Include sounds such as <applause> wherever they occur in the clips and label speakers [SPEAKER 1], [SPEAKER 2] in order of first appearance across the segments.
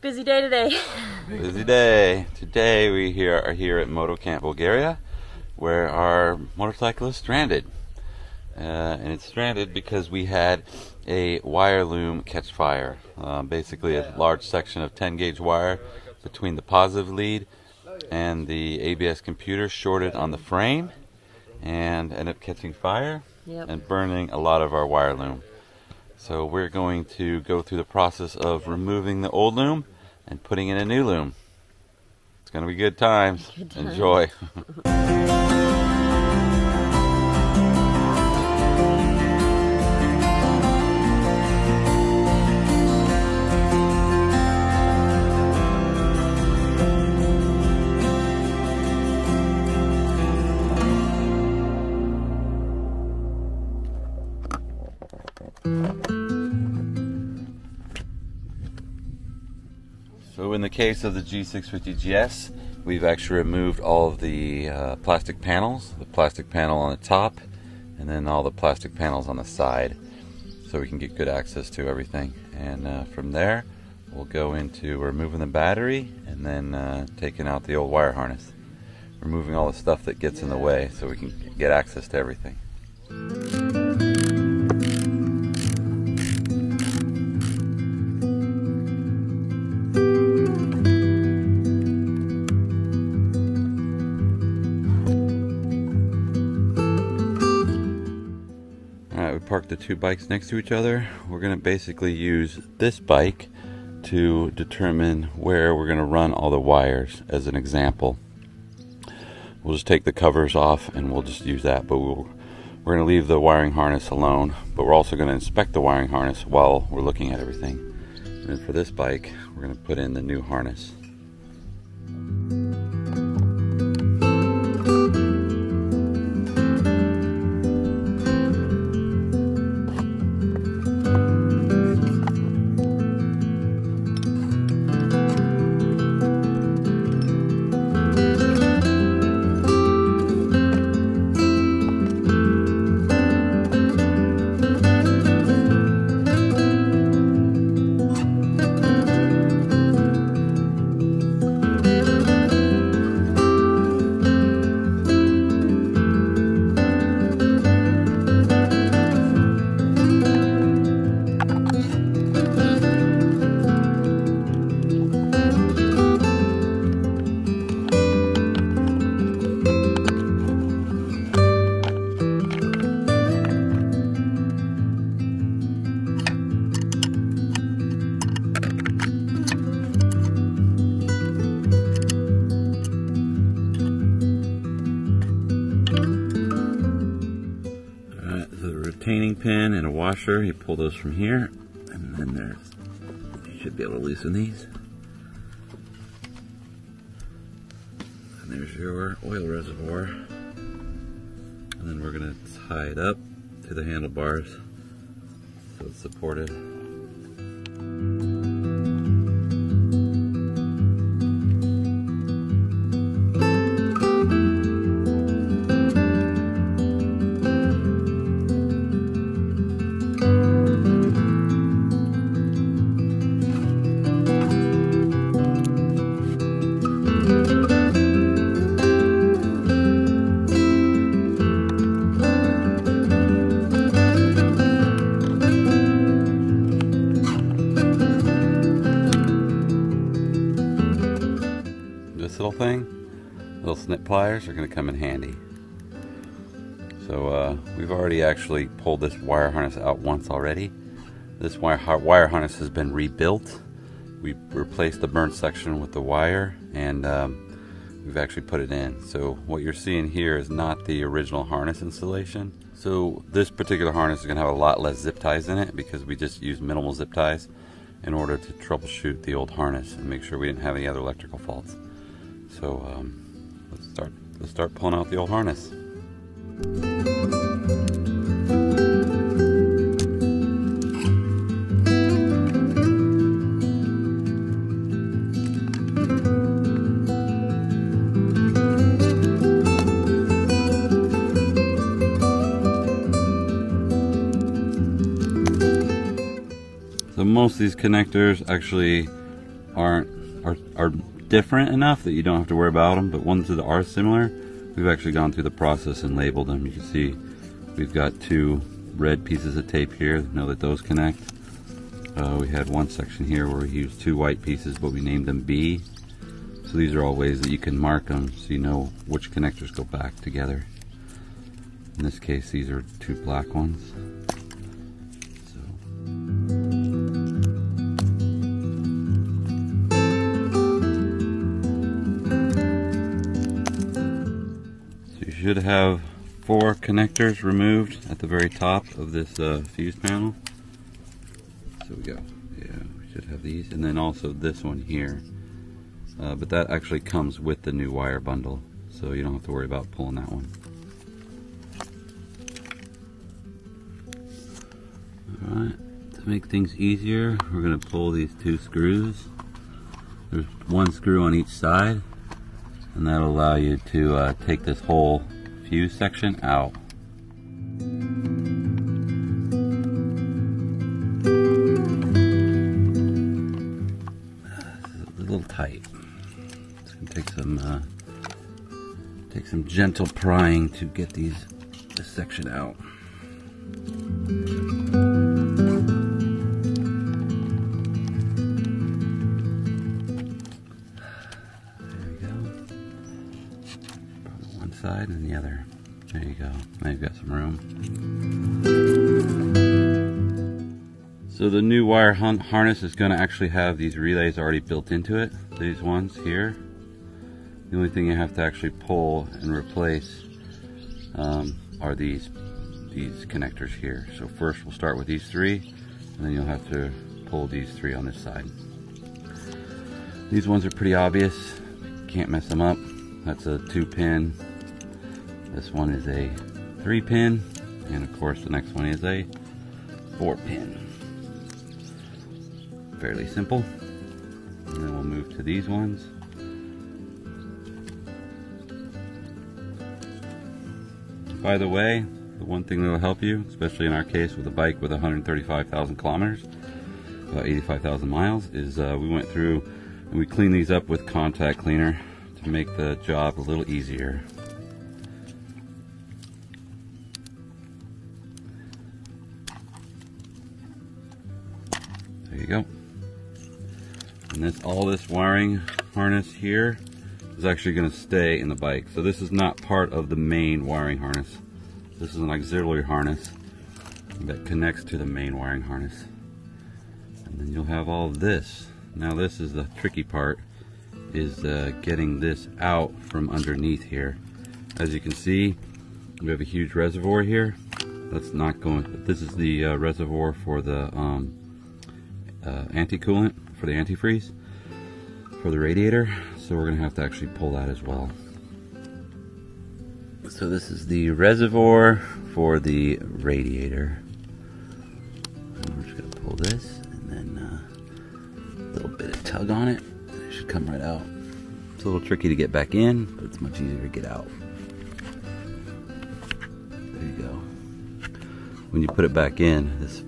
[SPEAKER 1] Busy day today.
[SPEAKER 2] Busy day. Today we here are here at Moto Camp Bulgaria, where our motorcycle is stranded. Uh, and it's stranded because we had a wire loom catch fire. Uh, basically, a large section of 10 gauge wire between the positive lead and the ABS computer shorted on the frame and ended up catching fire
[SPEAKER 1] Yep.
[SPEAKER 2] and burning a lot of our wire loom. So we're going to go through the process of removing the old loom and putting in a new loom. It's going to be good times.
[SPEAKER 1] Good times.
[SPEAKER 2] Enjoy. <laughs> So in the case of the G650GS, we've actually removed all of the uh, plastic panels, the plastic panel on the top, and then all the plastic panels on the side, so we can get good access to everything. And uh, from there, we'll go into removing the battery and then uh, taking out the old wire harness, removing all the stuff that gets in the way, so we can get access to everything. The two bikes next to each other. We're going to basically use this bike to determine where we're going to run all the wires as an example. We'll just take the covers off and we'll just use that, but we'll, we're going to leave the wiring harness alone, but we're also going to inspect the wiring harness while we're looking at everything. And for this bike, we're going to put in the new harness. Washer, you pull those from here, and then there's, you should be able to loosen these. And there's your oil reservoir. And then we're to tie it up to the handlebars so it's supported. Pliers are going to come in handy. So uh, we've already actually pulled this wire harness out once already. This wire, wire harness has been rebuilt. We replaced the burnt section with the wire and um, we've actually put it in. So what you're seeing here is not the original harness installation. So this particular harness is going to have a lot less zip ties in it because we just used minimal zip ties in order to troubleshoot the old harness and make sure we didn't have any other electrical faults. So um. Let's start pulling out the old harness. So most of these connectors actually different enough that you don't have to worry about them, but ones that are similar, we've actually gone through the process and labeled them. You can see we've got two red pieces of tape here, know that those connect. Uh, we had one section here where we used two white pieces, but we named them B. So these are all ways that you can mark them so you know which connectors go back together. In this case, these are two black ones. Should have four connectors removed at the very top of this uh, fuse panel. So we go. Yeah, we should have these. And then also this one here. Uh, but that actually comes with the new wire bundle. So you don't have to worry about pulling that one. Alright, to make things easier, we're going to pull these two screws. There's one screw on each side. And that'll allow you to uh, take this whole fuse section out. A little tight. It's gonna take some uh, take some gentle prying to get these this section out. Side and the other. There you go. Now you've got some room. So the new wire harness is going to actually have these relays already built into it, these ones here. The only thing you have to actually pull and replace um, are these these connectors here. So first we'll start with these three, and then you'll have to pull these three on this side. These ones are pretty obvious, can't mess them up. That's a two pin. This one is a three pin, and of course the next one is a four pin fairly simple. And then we'll move to these ones. By the way, the one thing that will help you, especially in our case with a bike with 135,000 kilometers, about 85,000 miles, is uh, we went through and we cleaned these up with contact cleaner to make the job a little easier. Go. And this all this wiring harness here is actually going to stay in the bike. So this is not part of the main wiring harness. This is an auxiliary harness that connects to the main wiring harness. And then you'll have all this. Now this is the tricky part, is uh, getting this out from underneath here. As you can see, we have a huge reservoir here. That's not going, this is the uh, reservoir for the um, uh, anti-coolant for the antifreeze for the radiator. So we're gonna have to actually pull that as well. So this is the reservoir for the radiator. We're just gonna pull this and then uh, a little bit of tug on it. It should come right out. It's a little tricky to get back in but it's much easier to get out. There you go. When you put it back in this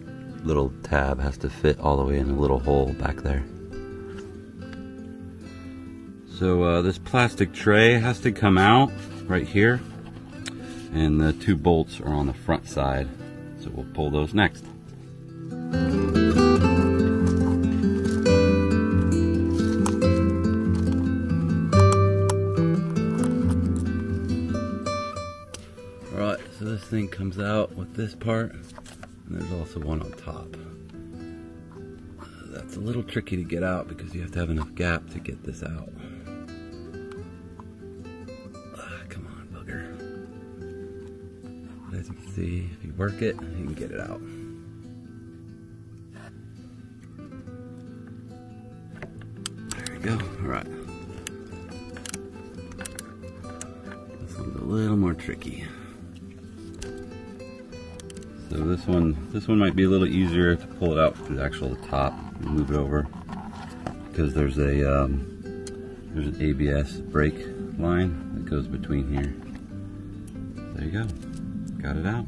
[SPEAKER 2] little tab has to fit all the way in a little hole back there. So uh, this plastic tray has to come out right here and the two bolts are on the front side so we'll pull those next. Alright, so this thing comes out with this part also one on top. That's a little tricky to get out because you have to have enough gap to get this out. Ah, come on, bugger. As you can see, if you work it, you can get it out. There we go. All right. This one's a little more tricky. So this one, this one might be a little easier to pull it out through the actual top and move it over because there's a um, there's an ABS brake line that goes between here. There you go, got it out.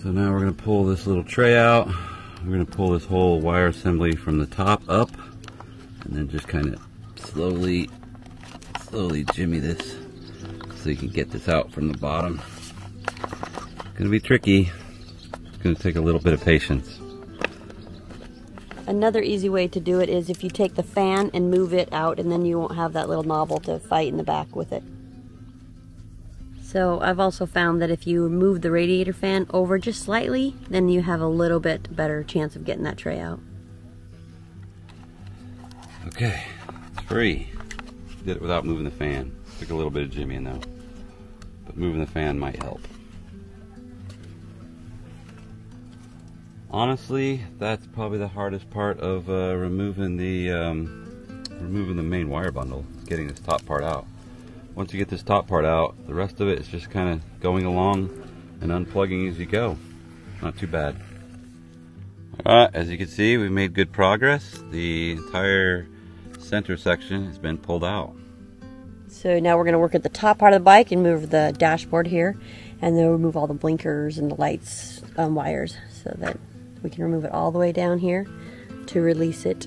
[SPEAKER 2] So now we're gonna pull this little tray out. we're to pull this whole wire assembly from the top up and then just kind of slowly, slowly jimmy this so you can get this out from the bottom. It's going to be tricky. It's going to take a little bit of patience.
[SPEAKER 1] Another easy way to do it is if you take the fan and move it out and then you won't have that little knobble to fight in the back with it. So I've also found that if you move the radiator fan over just slightly, then you have a little bit better chance of getting that tray out.
[SPEAKER 2] Okay, it's free. Did it without moving the fan. Took a little bit of jimmying though. But moving the fan might help. Honestly, that's probably the hardest part of uh, removing the um, removing the main wire bundle, getting this top part out once you get this top part out, the rest of it is just kind of going along and unplugging as you go. Not too bad. Alright, as you can see, we've made good progress. The entire center section has been pulled out.
[SPEAKER 1] So now we're going to work at the top part of the bike and move the dashboard here. And then remove all the blinkers and the lights um, wires so that we can remove it all the way down here to release it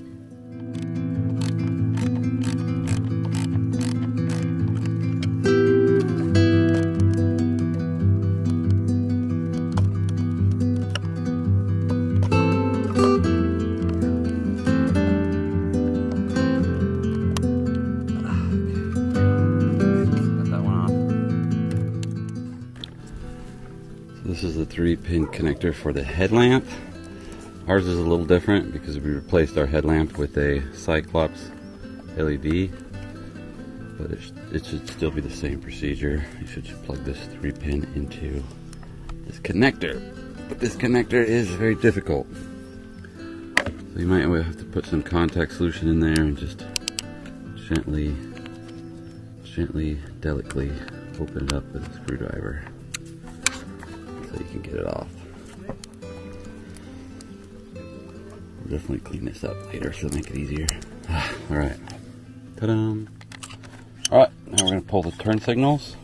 [SPEAKER 2] This is the three pin connector for the headlamp. Ours is a little different because we replaced our headlamp with a Cyclops LED, but it, sh it should still be the same procedure. You should just plug this three pin into this connector, but this connector is very difficult. So you might have to put some contact solution in there and just gently, gently, delicately open it up with a screwdriver so you can get it off. We'll definitely clean this up later so make it easier. <sighs> Alright. Ta-da! Alright, now we're to pull the turn signals.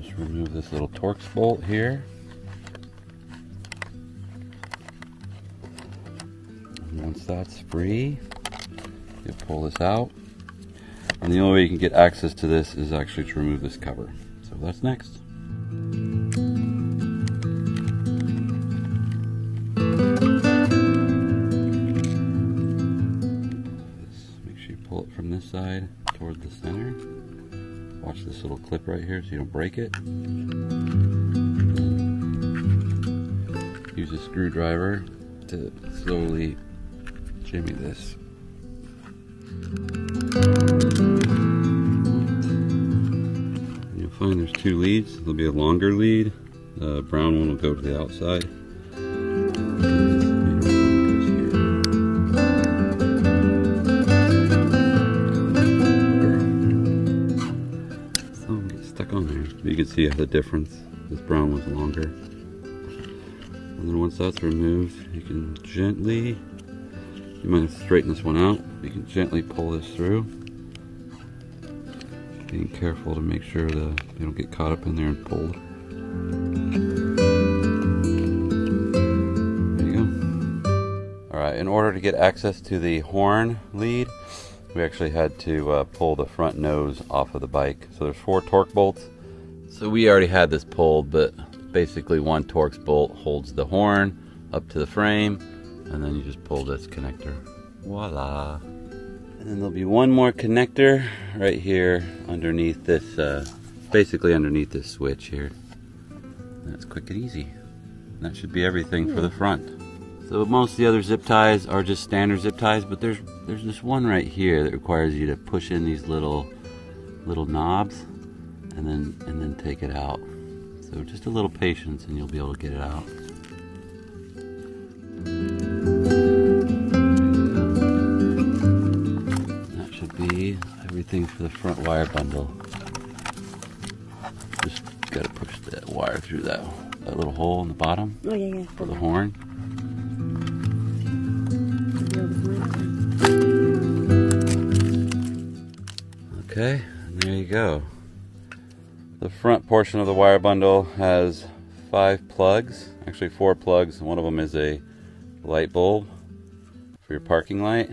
[SPEAKER 2] Just remove this little Torx bolt here. And once that's free, you pull this out. And the only way you can get access to this is actually to remove this cover. So that's next. Little clip right here so you don't break it. Use a screwdriver to slowly jimmy this. You'll find there's two leads. There'll be a longer lead. The brown one will go to the outside. The difference. This brown one's longer. And then once that's removed, you can gently, you might straighten this one out. You can gently pull this through. Being careful to make sure that they don't get caught up in there and pulled. There you go. Alright, in order to get access to the horn lead, we actually had to uh, pull the front nose off of the bike. So there's four Torx bolts so we already had this pulled, but basically one Torx bolt holds the horn up to the frame, and then you just pull this connector. Voila. And then there'll be one more connector right here underneath this, uh, basically underneath this switch here. That's quick and easy. And that should be everything for the front. So most of the other zip ties are just standard zip ties, but there's there's this one right here that requires you to push in these little little knobs and then and then take it out. So just a little patience and you'll be able to get it out. That should be everything for the front wire bundle. Just gotta push that wire through that that little hole in the bottom.
[SPEAKER 1] Oh yeah, yeah.
[SPEAKER 2] For the horn. Okay, and there you go. The front portion of the wire bundle has five plugs, actually four plugs. One of them is a light bulb for your parking light,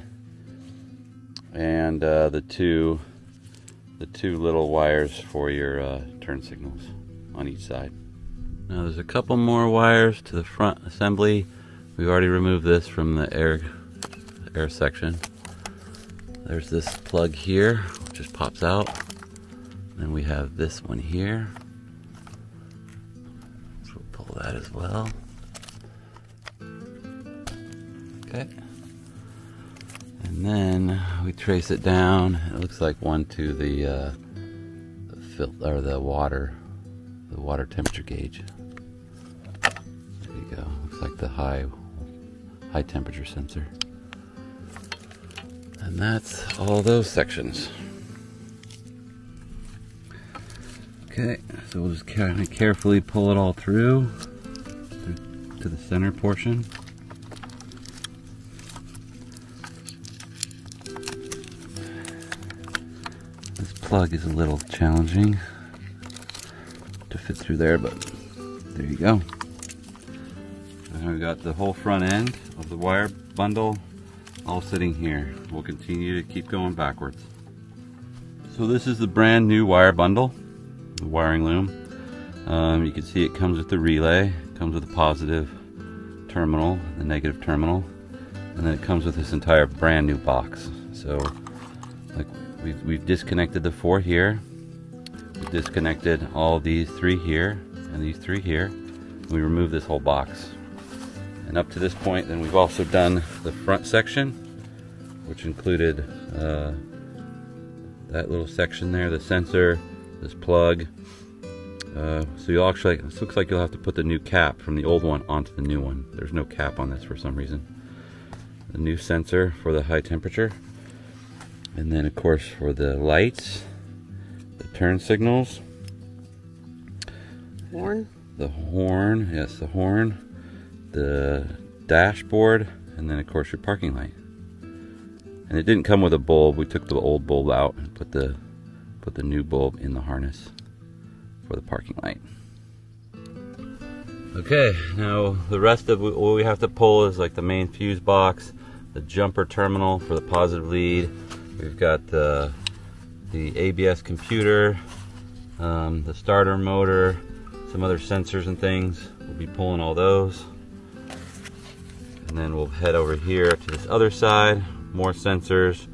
[SPEAKER 2] and uh, the two the two little wires for your uh, turn signals on each side. Now there's a couple more wires to the front assembly. We've already removed this from the air air section. There's this plug here, which just pops out. Then we have this one here. So we'll pull that as well. Okay. And then we trace it down. It looks like one to the, uh, the fil- or the water, the water temperature gauge. There you go. Looks like the high, high temperature sensor. And that's all those sections. Okay, so we'll just kind of carefully pull it all through, to the center portion. This plug is a little challenging to fit through there, but there you go. And we've got the whole front end of the wire bundle all sitting here. We'll continue to keep going backwards. So this is the brand new wire bundle, wiring loom. Um, you can see it comes with the relay, comes with a positive terminal, the negative terminal, and then it comes with this entire brand new box. So like we've, we've disconnected the four here, we've disconnected all these three here, and these three here. We removed this whole box. And up to this point, then we've also done the front section, which included uh, that little section there, the sensor, this plug. Uh, so you'll actually, this looks like you'll have to put the new cap from the old one onto the new one. There's no cap on this for some reason. The new sensor for the high temperature. And then of course for the lights, the turn signals.
[SPEAKER 1] Horn.
[SPEAKER 2] The horn, yes, the horn the dashboard, and then of course your parking light. And it didn't come with a bulb. We took the old bulb out and put the put the new bulb in the harness for the parking light. Okay, now the rest of what we have to pull is like the main fuse box, the jumper terminal for the positive lead. We've got the the ABS computer, um, the starter motor, some other sensors and things. We'll be pulling all those. And then we'll head over here to this other side, more sensors,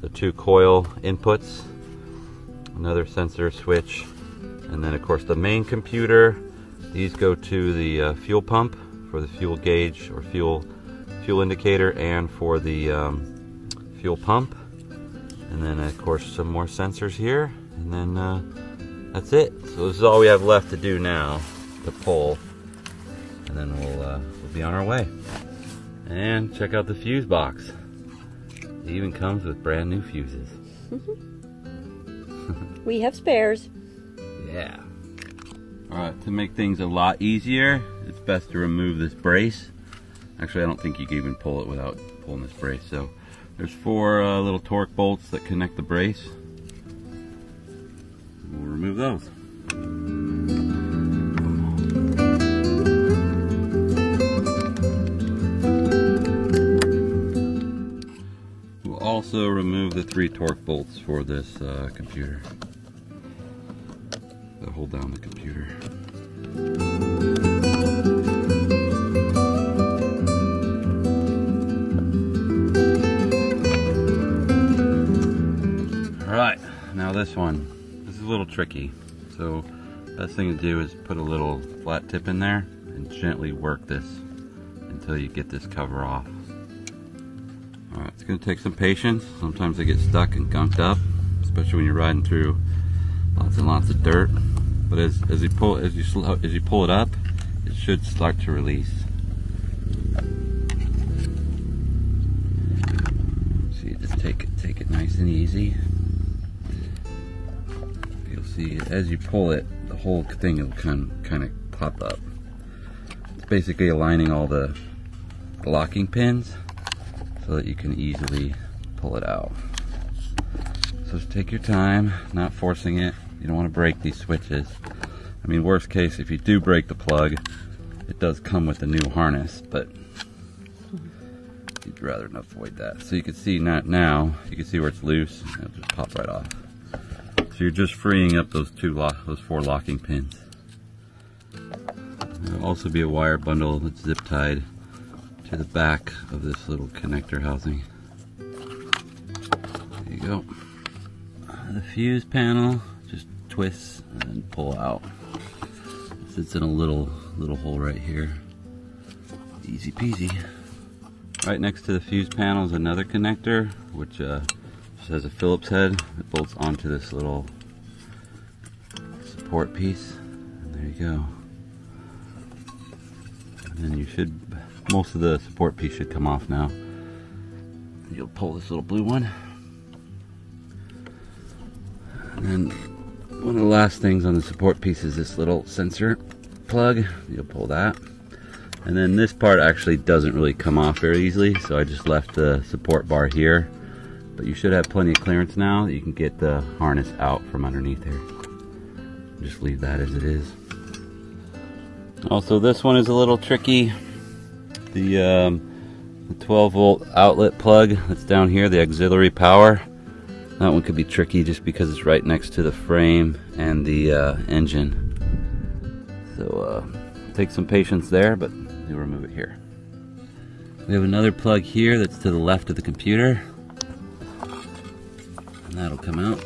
[SPEAKER 2] the two coil inputs, another sensor switch, and then of course the main computer. These go to the uh, fuel pump for the fuel gauge or fuel fuel indicator and for the um, fuel pump. And then of course some more sensors here, and then uh, that's it. So this is all we have left to do now, to pull, and then we'll, uh, we'll be on our way. And check out the fuse box. It even comes with brand new fuses. <laughs>
[SPEAKER 1] we have spares.
[SPEAKER 2] Yeah. Alright, to make things a lot easier, it's best to remove this brace. Actually, I don't think you can even pull it without pulling this brace. So, there's four uh, little Torx bolts that connect the brace. We'll remove those. We'll also remove the three Torx bolts for this uh, computer hold down the computer. Alright, now this one. This is a little tricky. So, the best thing to do is put a little flat tip in there and gently work this until you get this cover off. Alright, it's going to take some patience. Sometimes they get stuck and gunked up, especially when you're riding through lots and lots of dirt. But as, as you pull as you slow, as you pull it up, it should start to release. So you just take it take it nice and easy. You'll see as you pull it, the whole thing will kind kind of pop up. It's basically aligning all the locking pins so that you can easily pull it out. So just take your time, not forcing it. You don't want to break these switches. I mean, worst case, if you do break the plug, it does come with a new harness, but you'd rather not avoid that. So you can see not now, you can see where it's loose, it'll just pop right off. So you're just freeing up those two lock, those four locking pins. There'll also be a wire bundle that's zip tied to the back of this little connector housing. There you go. The fuse panel just twists and pull out. It sits in a little little hole right here. Easy peasy. Right next to the fuse panel is another connector, which uh, just has a Phillips head that bolts onto this little support piece. And there you go. And then you should, most of the support piece should come off now. You'll pull this little blue one. And then one of the last things on the support piece is this little sensor plug. You'll pull that. And then this part actually doesn't really come off very easily, so I just left the support bar here. But you should have plenty of clearance now you can get the harness out from underneath here. Just leave that as it is. Also, this one is a little tricky. The, um, the 12 volt outlet plug that's down here, the auxiliary power, that one could be tricky just because it's right next to the frame and the uh, engine. So uh, take some patience there, but we'll remove it here. We have another plug here that's to the left of the computer. And that'll come out.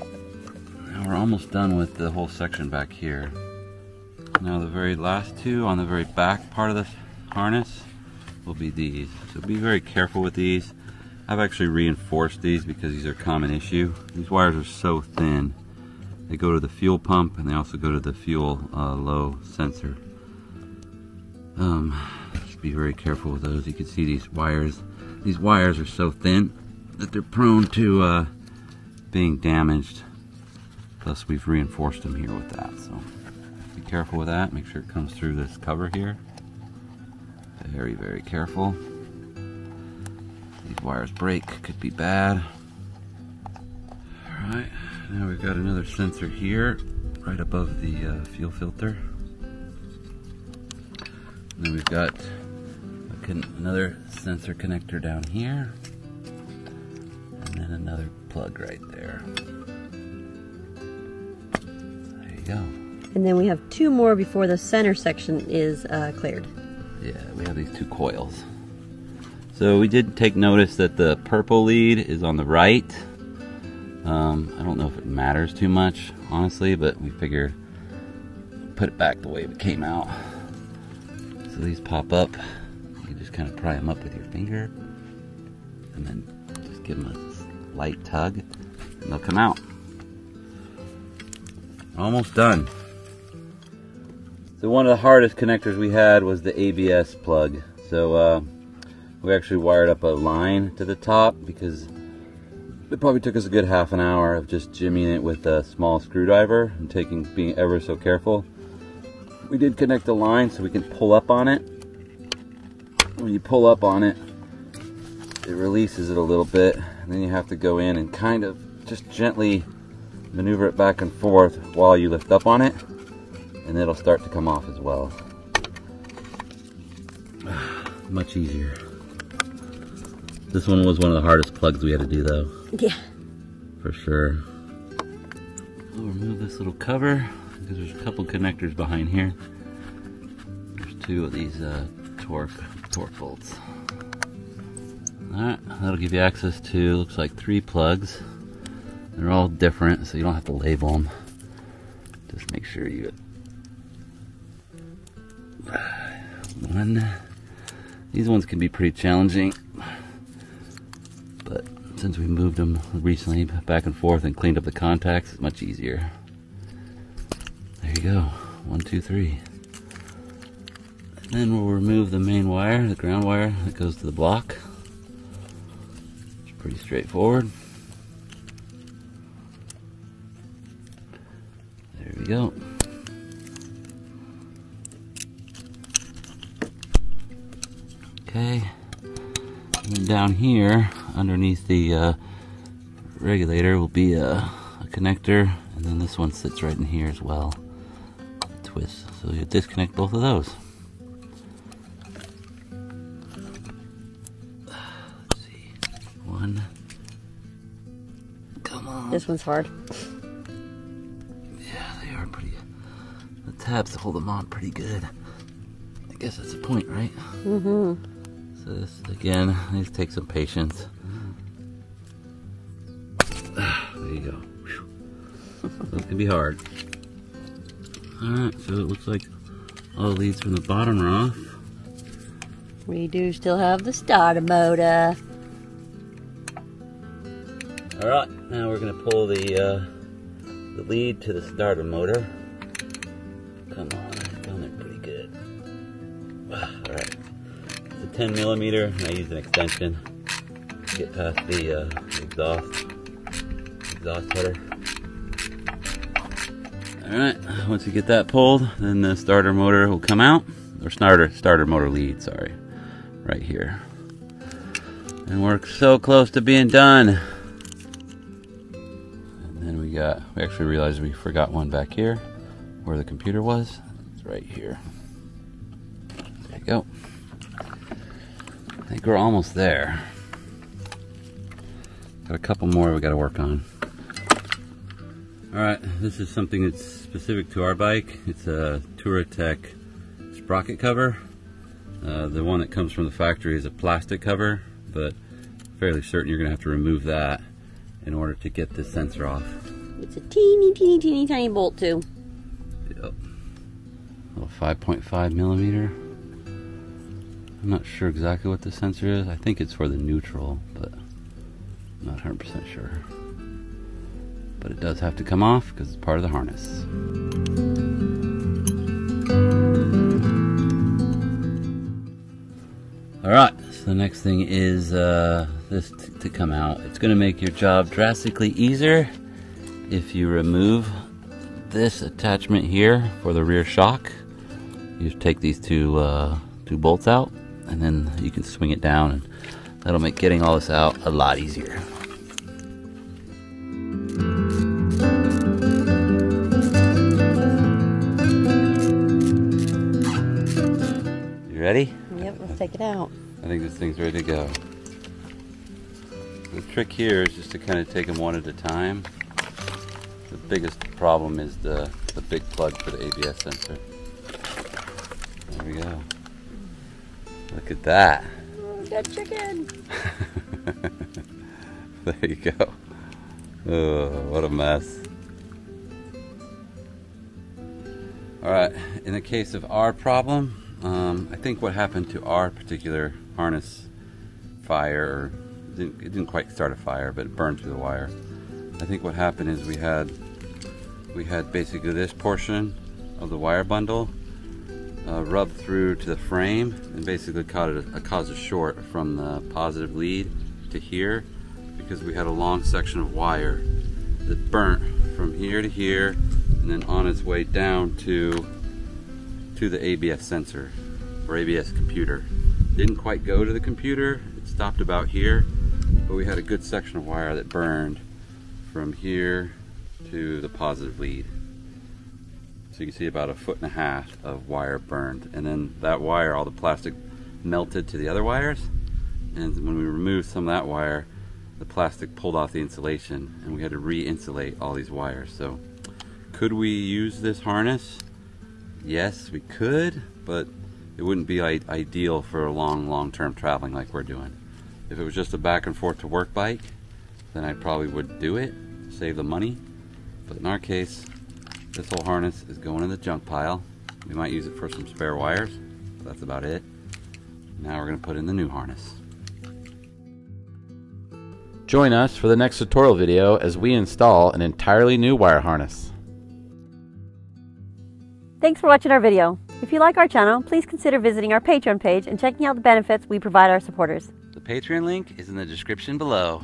[SPEAKER 2] Now we're almost done with the whole section back here. Now the very last two on the very back part of the harness will be these. So be very careful with these. I've actually reinforced these because these are a common issue. These wires are so thin. They go to the fuel pump and they also go to the fuel uh, low sensor. Um, just be very careful with those. You can see these wires. These wires are so thin that they're prone to uh, being damaged. Thus we've reinforced them here with that. So be careful with that. Make sure it comes through this cover here. Very, very careful. These wires break, could be bad. Alright, now we've got another sensor here, right above the uh, fuel filter. And then we've got another sensor connector down here. And then another plug right there. There you go.
[SPEAKER 1] And then we have two more before the center section is uh, cleared.
[SPEAKER 2] Yeah, we have these two coils. So we did take notice that the purple lead is on the right. Um, I don't know if it matters too much, honestly, but we figured put it back the way it came out. So these pop up. You just kind of pry them up with your finger, and then just give them a light tug, and they'll come out. Almost done. So one of the hardest connectors we had was the ABS plug. So uh, we actually wired up a line to the top because it probably took us a good half an hour of just jimmying it with a small screwdriver and taking being ever so careful. We did connect the line so we can pull up on it. When you pull up on it, it releases it a little bit, and then you have to go in and kind of just gently maneuver it back and forth while you lift up on it, and it'll start to come off as well. <sighs> Much easier. This one was one of the hardest plugs we had to do though.
[SPEAKER 1] Yeah.
[SPEAKER 2] For sure. We'll remove this little cover because there's a couple connectors behind here. There's two of these uh, torque Torx bolts. Alright, that'll give you access to looks like three plugs. They're all different, so you don't have to label them. Just make sure you <sighs> one. These ones can be pretty challenging since we moved them recently back and forth and cleaned up the contacts, it's much easier. There you go, one, two, three. And then we'll remove the main wire, the ground wire that goes to the block. It's pretty straightforward. There we go. Okay, and then down here, underneath the uh, regulator will be a, a, connector and then this one sits right in here as well twist. So you disconnect both of those. Let's see. One. Come on.
[SPEAKER 1] This one's hard.
[SPEAKER 2] Yeah, they are pretty. The tabs hold them on pretty good. I guess that's the point, right?
[SPEAKER 1] Mm-hmm.
[SPEAKER 2] So this again, these take some patience. It can be hard. Alright, so it looks like all the leads from the bottom are off.
[SPEAKER 1] We do still have the starter motor.
[SPEAKER 2] Alright, now we're gonna pull the uh, the lead to the starter motor. Come on, I've done it pretty good. Alright. It's a 10 millimeter. I used an extension to get past the uh, exhaust exhaust header. Alright, once you get that pulled, then the starter motor will come out. Or starter starter motor lead, sorry. Right here. And we're so close to being done. And then we got we actually realized we forgot one back here where the computer was. It's right here. There you go. I think we're almost there. Got a couple more we got to work on. Alright, this is something that's specific to our bike. It's a Touratech sprocket cover. Uh, the one that comes from the factory is a plastic cover, but fairly certain you're going to have to remove that in order to get this sensor off.
[SPEAKER 1] It's a teeny, teeny, teeny, tiny bolt too.
[SPEAKER 2] Yep. Little 5.5 millimeter. I'm not sure exactly what the sensor is. I think it's for the neutral, but I'm not 100% sure. But it does have to come off because it's part of the harness. Alright, so the next thing is uh, this to come out. It's going to make your job drastically easier if you remove this attachment here for the rear shock. You just take these two uh, two bolts out, and then you can swing it down, and that'll make getting all this out a lot easier. Ready?
[SPEAKER 1] Yep, let's take it out.
[SPEAKER 2] I think this thing's ready to go. The trick here is just to kind of take them one at a time. The biggest problem is the, the big plug for the ABS sensor. There we go. Look at that.
[SPEAKER 1] Oh, Good chicken. <laughs>
[SPEAKER 2] there you go. Oh, what a mess. Alright, in the case of our problem, um, I think what happened to our particular harness fire, it didn't, it didn't quite start a fire, but it burned through the wire. I think what happened is we had we had basically this portion of the wire bundle uh, rubbed through to the frame and basically caused a, caused a short from the positive lead to here because we had a long section of wire that burnt from here to here and then on its way down to to the ABS sensor or ABS computer. Didn't quite go to the computer, it stopped about here, but we had a good section of wire that burned from here to the positive lead. So you can see about a foot and a half of wire burned. And then that wire, all the plastic melted to the other wires. And when we removed some of that wire, the plastic pulled off the insulation and we had to re-insulate all these wires. So could we use this harness? Yes, we could, but it wouldn't be ideal for long, long-term traveling like we're doing. If it was just a back and forth to work bike, then I probably would do it, save the money. But in our case, this whole harness is going in the junk pile. We might use it for some spare wires. That's about it. Now we're going to put in the new harness.
[SPEAKER 3] Join us for the next tutorial video as we install an entirely new wire harness.
[SPEAKER 1] Thanks for watching our video. If you like our channel, please consider visiting our Patreon page and checking out the benefits we provide our supporters.
[SPEAKER 2] The Patreon link is in the description below.